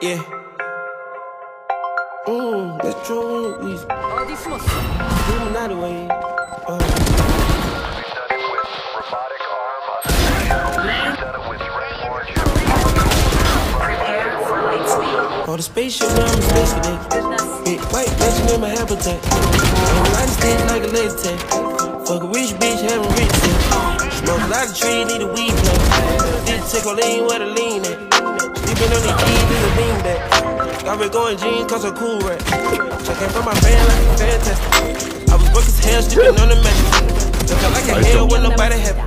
Yeah. Mmm, that's true. Odismus. that way. Oh, the spaceship now I'm station Big white legend in my habitat. I'm riding stick like a laser tag. Fuck a rich bitch, having rich sex. Smoke a lot of trees, need a weed plant. Need to take a lean where the lean at. Smoking on the keys in the beanbag. Got red going jeans cause I cool rat. Checking from my fan like I'm fantastic. I was broke as hell, sleeping on the mattress. Looking like a hell when nobody happy.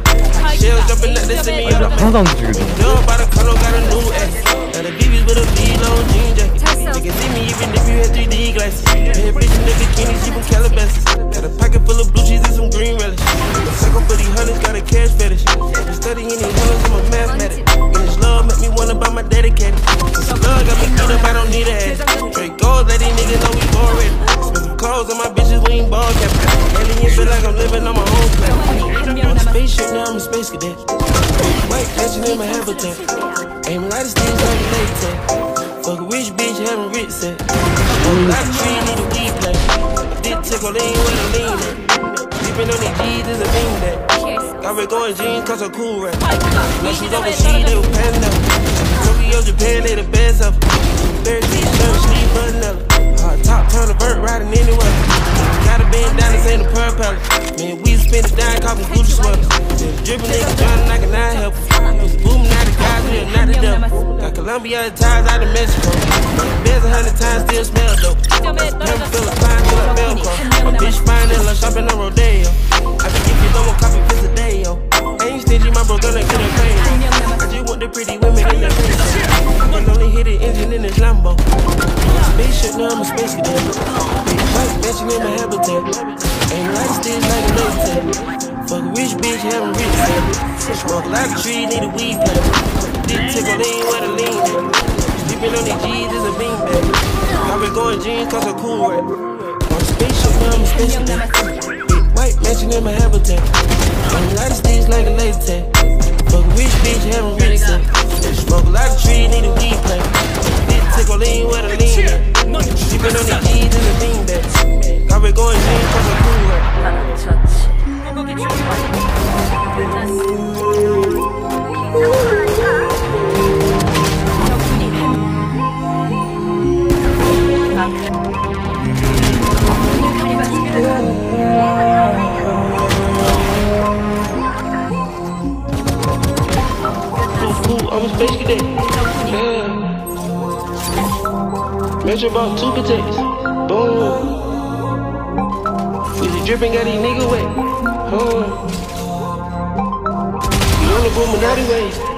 Shells jumping up, they send me out of my. Dumb by the color, got a new ass. Got a BB's with a Vlone jean jacket. Niggas see me even if you had 3D glasses. Yeah, bitch in the bikinis, even Calabasas. Got a pocket full of blue cheese. Need a ass. Straight goals, let these niggas know we already. Spend some clothes on my bitches, we ain't ball cap. Alien feel like I'm living on my own planet. On a spaceship, now I'm a space cadet. White catching in my habitat. Aim a lot of things like latex. Fuck a rich bitch, having rich set. A lot of tree, need a weed plant. Dick tickle, lean with a lean at. Sleeping on these G's is a bean that. Got me going jeans cause I'm cool right. Now she's they was panning up. Tokyo, Japan, they the best of. It cop Gucci sweaters. Drippin' nigga, trying like a nine help. Boom, not the guys, we are not the devil. Got Columbia ties out of Mexico. Benz a hundred times, still smell dope. Never feel a fine till I Velcro. My bitch fine and love shopping on Rodeo. I can give you no more copy piss a day, yo. Ain't stingy, my bro gonna get a pain. I just want the pretty women in the face. I can only hit the engine in this Lambo. Bitch, having rich sex. Smoke a lot of trees, need a weed plant. Dick tickle, lean where the lean at. Sleeping on these G's is a bean bag. Got me going jeans cause I'm cool right. On a spaceship, I'm a space cadet. Big white mansion in my habitat. Ain't like sticks like a latex. Fuck a rich bitch, having rich sex. Smoke a lot of trees, need a weed plant. Dick tickle, lean where the lean at. Sleeping on Measure about two cadets. Boom. Is the dripping, got these nigga wet. Huh. On the Illuminati ways.